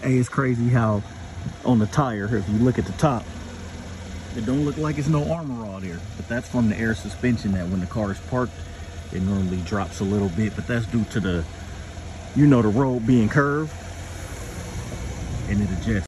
Hey, it's crazy how on the tire, if you look at the top, it don't look like it's no armor all there, but that's from the air suspension that when the car is parked, it normally drops a little bit, but that's due to the, you know, the road being curved and it adjusts.